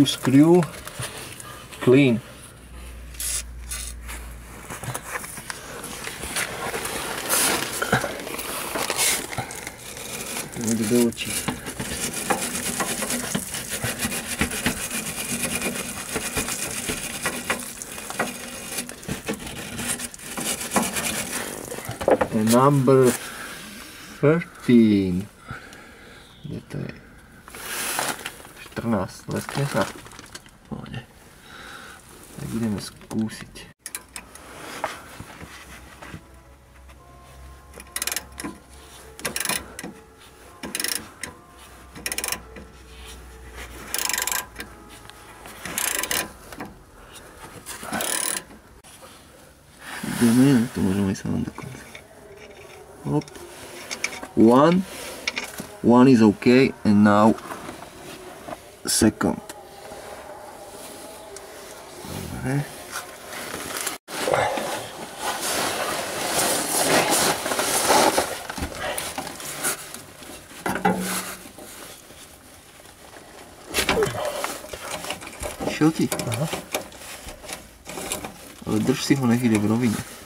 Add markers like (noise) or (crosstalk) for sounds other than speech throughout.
two screw clean. Idú do očí. And number 13. Kde to je? 14. Leskne sa. Pohode. Tak ideme skúsiť. Ideme, to môžeme sa len do konca. Hop. One. One is okay and now second. Dobre. Šiel ti? Aha. Ale drž si ho, nech ide v rovine.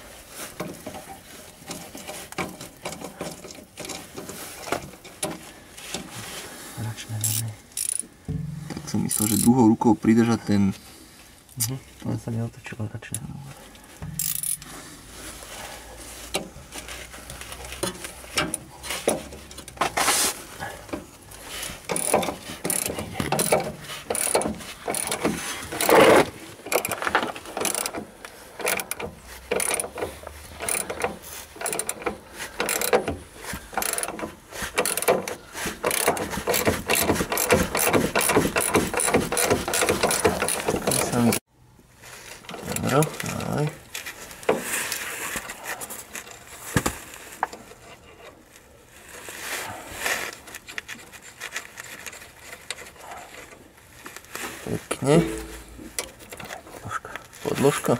Tak som myslel, že druhou rukou pridržať ten... Mhm. Len sa neotočilo račné. Dobro, aj. Pekne. Troška. Podložka.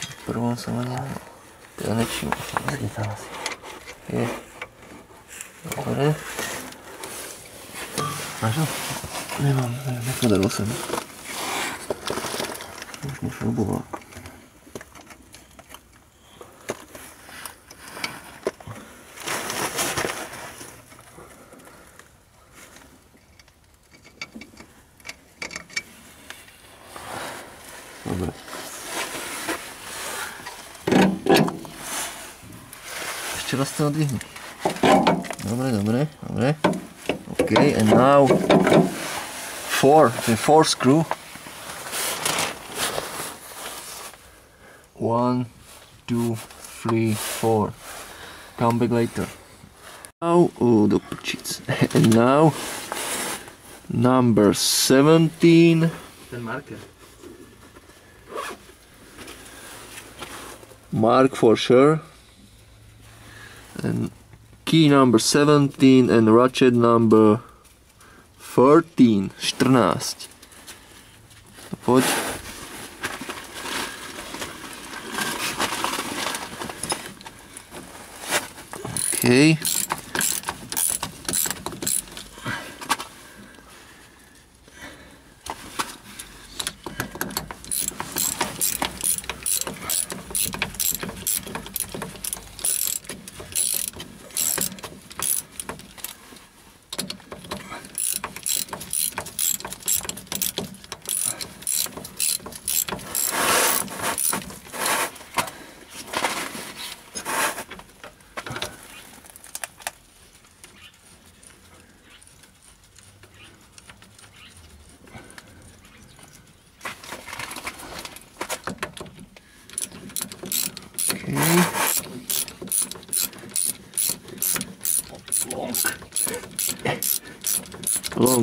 V prvom som ani teda nečím. Zlítala si. Je. Dobre. Máš ho? Nemám, ne- nepodarilo sa mi. Už mu šrobovák. Dobre. Ešte raz to odvihni. Dobre, dobre, dobre. OK, and now four, the four screw. One, two, three, four. Come back later. Now, oh, the prčic. (laughs) And now, number 17. Ten marker. Mark for sure. And key number 17 and ratchet number 13. 14. Poď. OK.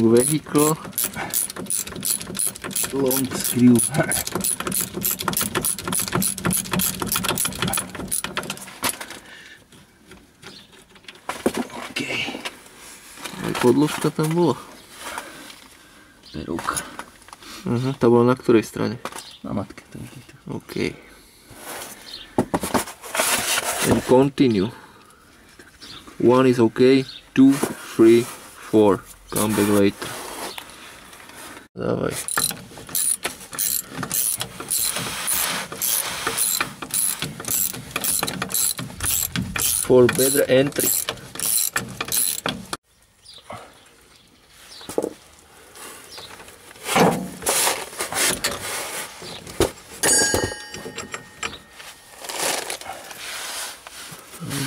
Vehicle. Long screw. OK. Podložka tam bola. Perúka. Aha, tá bola na ktorej strane? Na matke je. OK. And continue. One is okay. Two, three, four. Come back later. Dávaj. For better entry.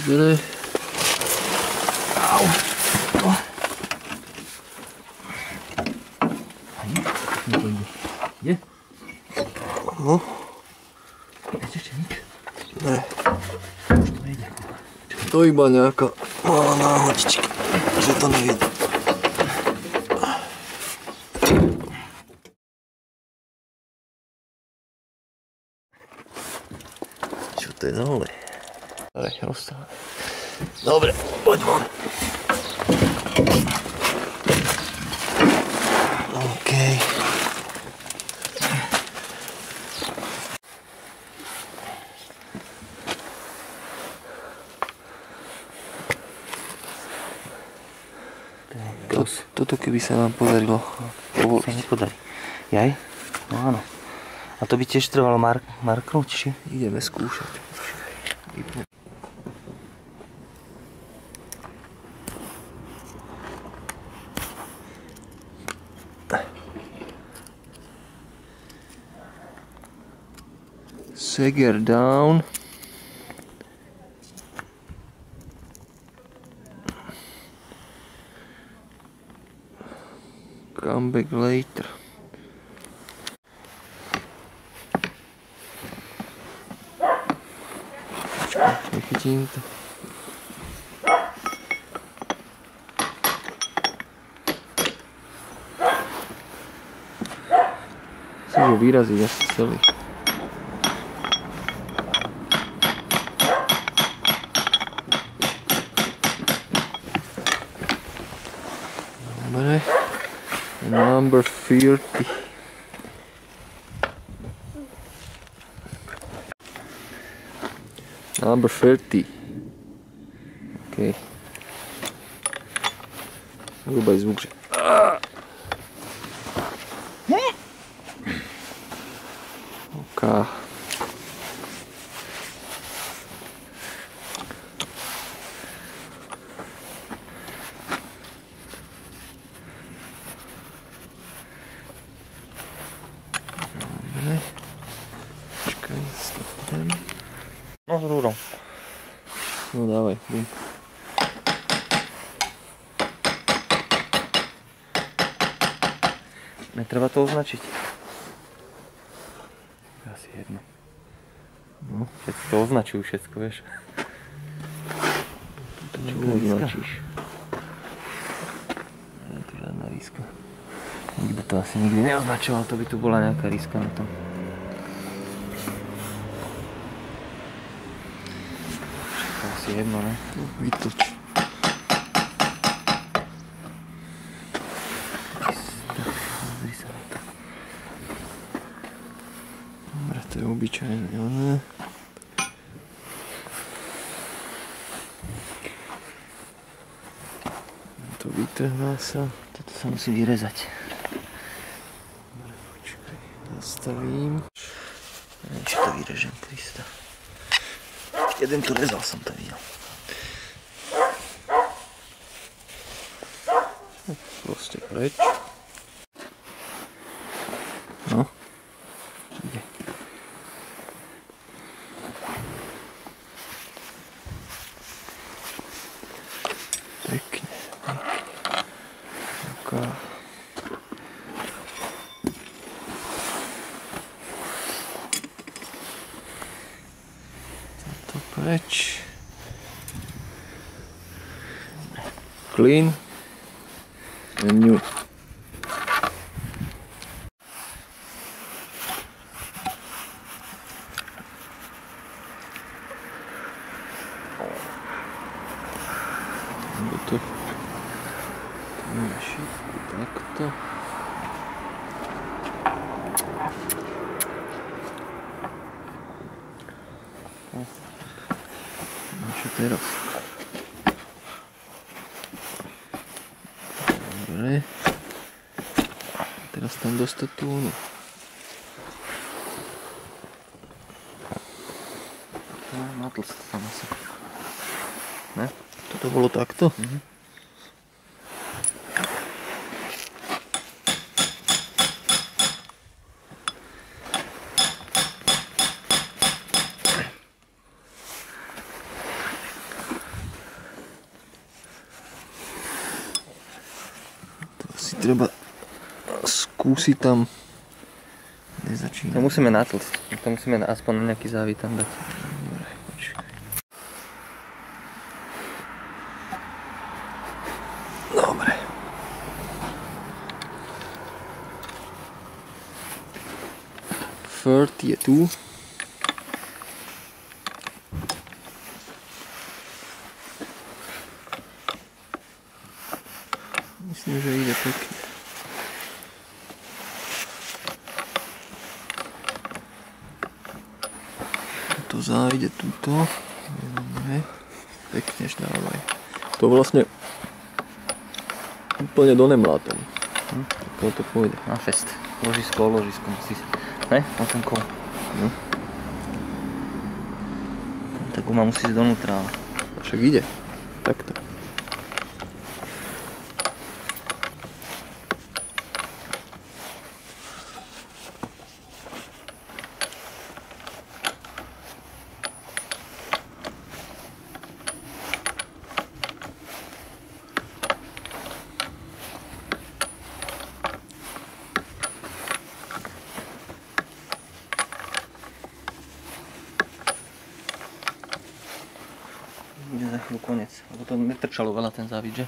Dobre. Je? To iba nejaká malá náhodička, že to nevidí. Čo to je za hole? Dobre, rozstávaj. Dobre, poď von. OK. To, toto keby sa nám podarilo sa povoliť. nepodarí. Jaj? No áno. A to by tiež trvalo mark marknúť, či? Ideme skúšať. Seger down. Come back later. Nechytím to. Musím ho vyraziť asi celý. 40. Number 30. Okay. Everybody's zvuk. Okay. Počkaj, stopnem. No s rúrom. No dávaj, bum. Netreba to označiť. Asi jedno. No, všetci to označujú všetko, vieš. Čo označíš? Je tu žiadna ríska. Nikto to asi nikdy neoznačoval, to by tu bola nejaká ríska na tom. To asi jedno, ne? Vytoč. Pozri sa na to. Dobre, to je obyčajné, oné. To vytrhná sa. Toto sa musí vyrezať. Počkaj, nastavím. Neviem, či to vyrežem, Krista. Jeden tu rezal som to videl. Proste preč. Clean and new. Treba skúsiť tam kde To začína. musíme na tlst. To musíme aspoň na nejaký závit tam dať. Dobre. Furt je tu. Myslím, že ide pekne. To zájde tuto. Dobre. Pekne dávaj. To vlastne úplne do nemlátom. Hm? To pôjde. Na fest. Ložisko, ložisko musí sa. Ne? Na ten kol. No. Tak guma musí ísť donútra. Však ide. Takto. Bude za chvíľu koniec. Lebo to netrčalo veľa ten závit, že?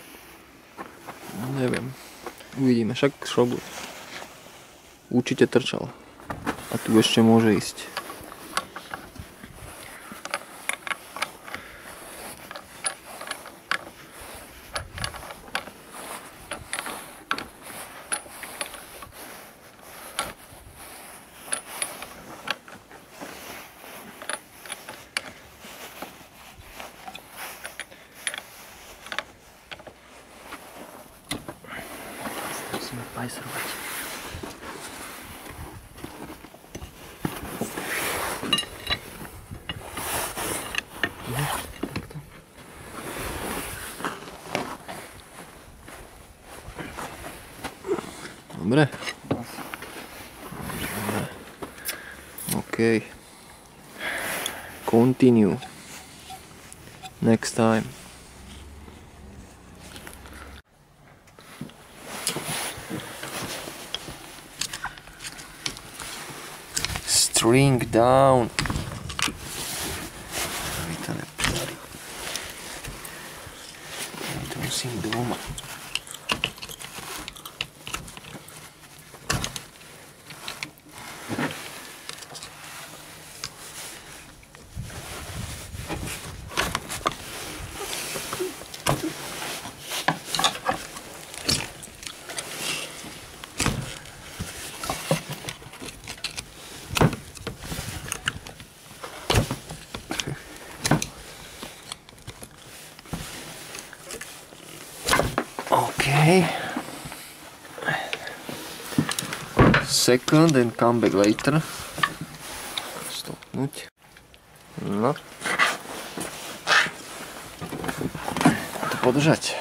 No, neviem. Uvidíme. Však šrobu. Určite trčal. A tu ešte môže ísť. Dobre. OK. Continue. Next time. String down. Okay. Second and come back later. Stopnуть. Ну. Подождать.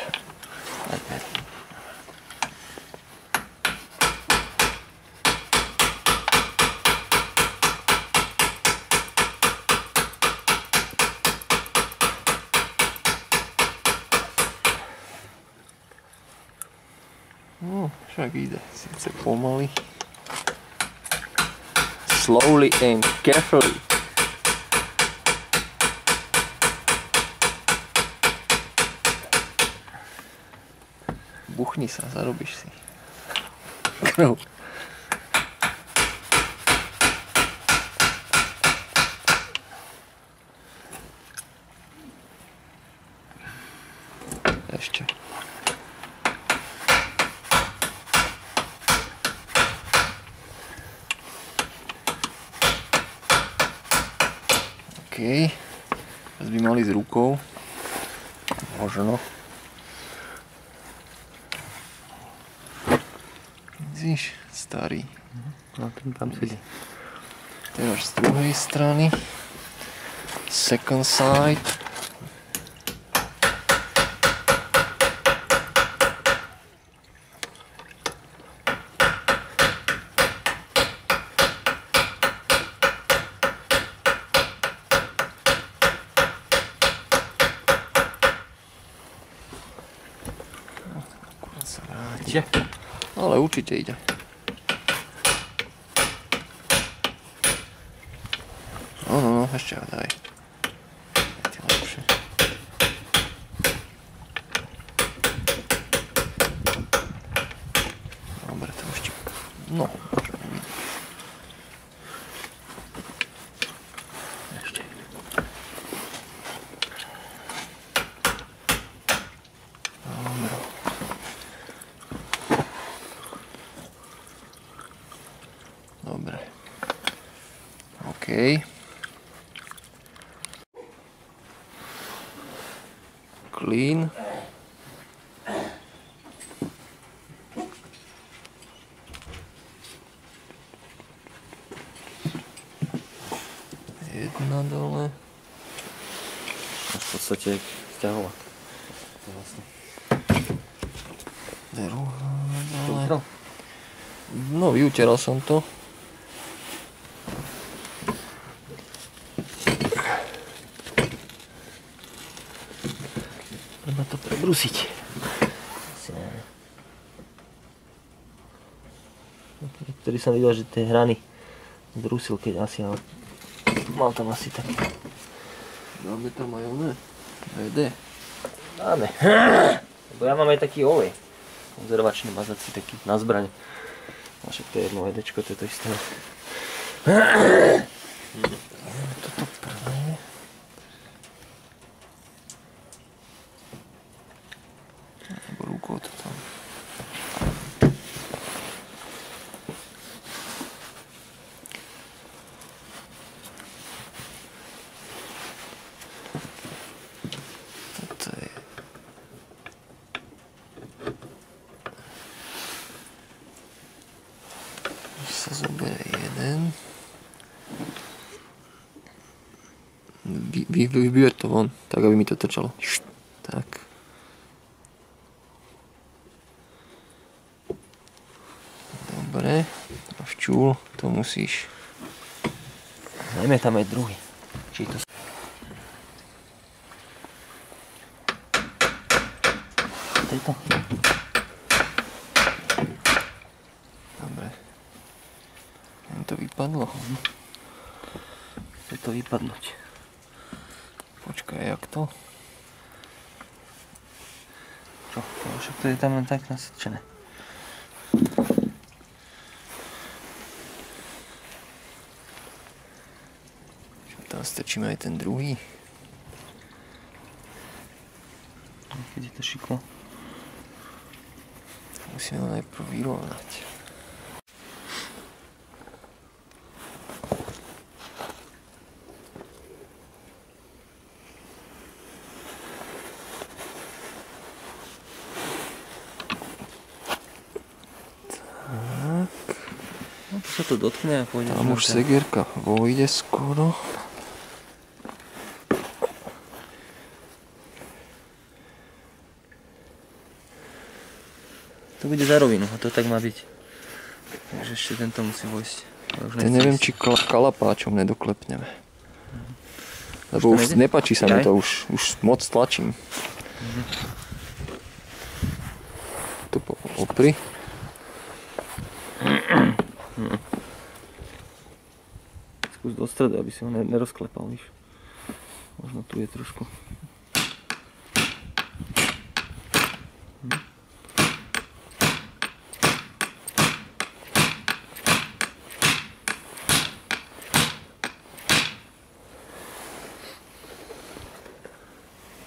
Podržať. No, však ide. Sice pomaly. Slowly and carefully. Buchni sa, zarobíš si. Krv. Ešte. OK. Teraz by mali s rukou. Možno. Vidíš, starý. No, ten tam sedí. Teraz z druhej strany. Second side. Ide? Ale určite ide. No, no, no, ešte daj. Ešte lepšie. Dobre, to ešte... No, môžeme uvidieť. Ešte. Dobre. Dobre. OK. Clean. Jedna dole. V podstate vzťahovať. Vlastne. Druhá dole. No, vyuteral som to. Ne. Ktorý som videl, že tie hrany brusil, keď asi, ale mal tam asi taký. Dáme tam aj oné. VD. Dáme. Lebo ja mám aj taký olej. Konzervačný mazací taký na zbraň. A však to je jedno edečko, to je to isté. Toto prvé. Alebo rukou to tam. Toto je... Když sa zoberie jeden. Vy, vy, vyber to von, tak aby mi to trčalo. Št, Tak. Dobre. A včúl to musíš. Najmä tam aj druhý. Či to... Tejto. Dobre. Len to vypadlo. Chce to vypadnúť. Počkaj, jak to? To však to je tam len tak nasadčené. Tam strčíme aj ten druhý. Keď je to šiklo. Musíme ho najprv vyrovnať. To dotkne a pôjde. Tam už segerka vojde skoro. To bude za rovinu a to tak má byť. Takže ešte tento musí vojsť. Už nechce neviem, ísť. či kalapáčom nedoklepneme. Lebo to už nejde? nepáči sa mi to, už, už moc tlačím. Tu po, opri. Skús do stredu, aby si ho ne- nerozklepal, víš. Možno tu je trošku.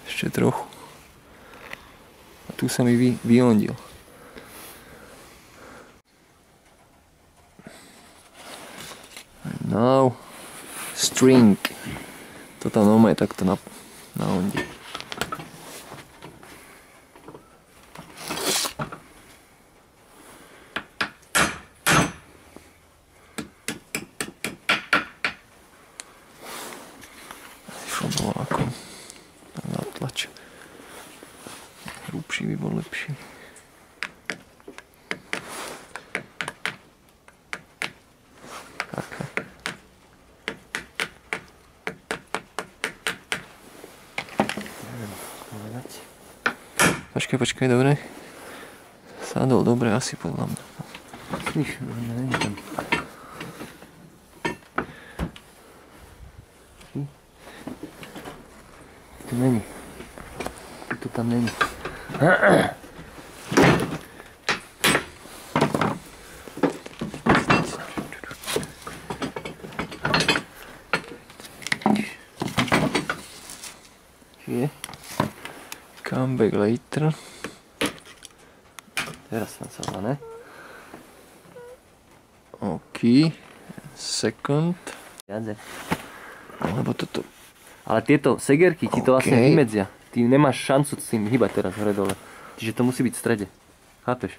Ešte trochu. A tu sa mi vy, vyondil. string. To tam normálne takto na, na onde. Šlo ako na tlač. Hrubší by bol lepší. Počkaj, počkaj, dobre. Sadol dobre, asi podľa mňa. Slyš, neviem tam. Hm? Tu není. Tu tam není. Back later. Teraz som sa ne? OK. Second. Jadze. Alebo toto. Ale tieto segerky ti to vlastne Okej. vymedzia. Ty nemáš šancu s tým hýbať teraz hore dole. Čiže to musí byť v strede. Chápeš?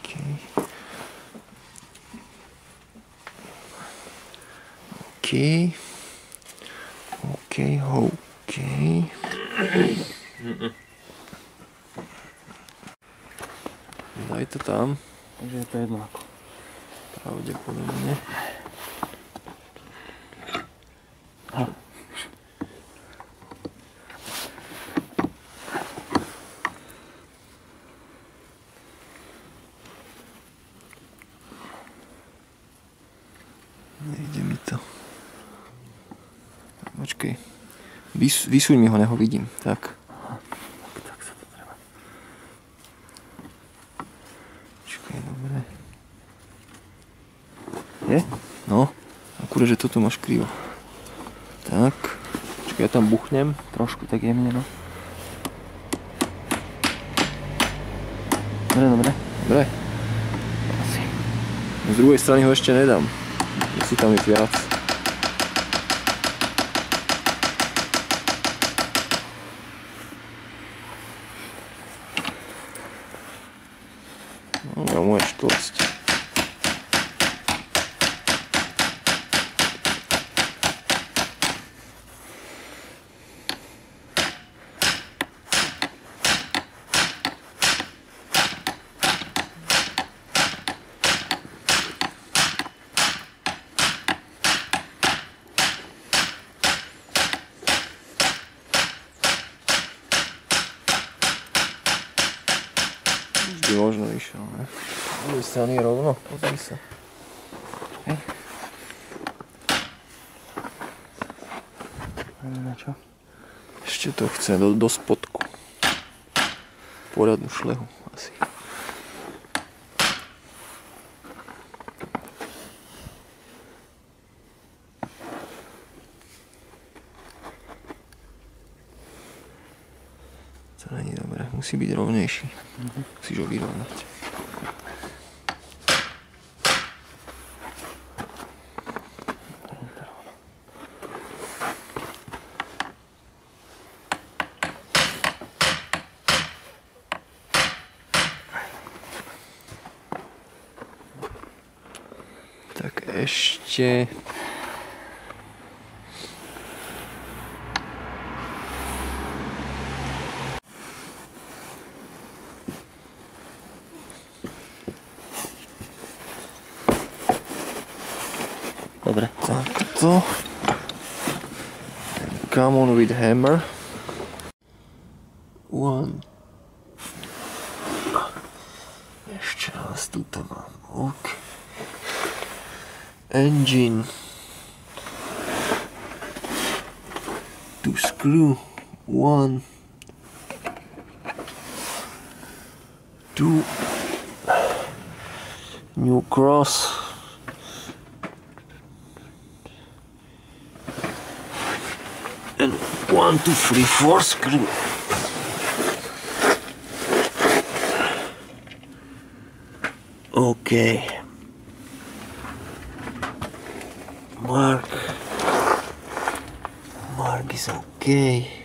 OK. OK. OK, OK. Daj to tam. Takže je to jedno ako. Pravdepodobne. Nejde mi to. Počkej. Vys, vysuň mi ho, neho vidím. Tak. Počkaj, dobre. Je? No, akurát, že toto máš krivo. Tak. Počkaj, ja tam buchnem trošku tak jemne, no. Dobre, dobre. Dobre. Asi. Z druhej strany ho ešte nedám. Jestli tam je viac. next. Čo? Ešte to chce do, do spodku. Poriadnu šlehu asi. To není dobré, musí byť rovnejší. Musíš ho vyrovnať. Tak ešte... Dobre. Takto. Come on with hammer. One. Ešte raz tuto mám. OK. Engine. To screw. One. Two. New cross. and one, two, three, four screw. Okay. Mark. Mark is okay.